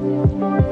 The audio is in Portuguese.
Música